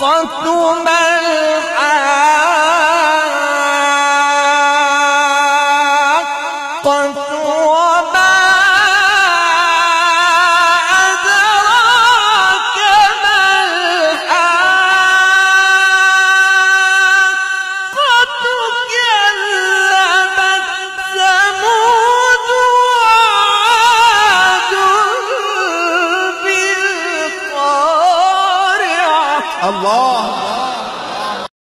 قتما الحاقة الله.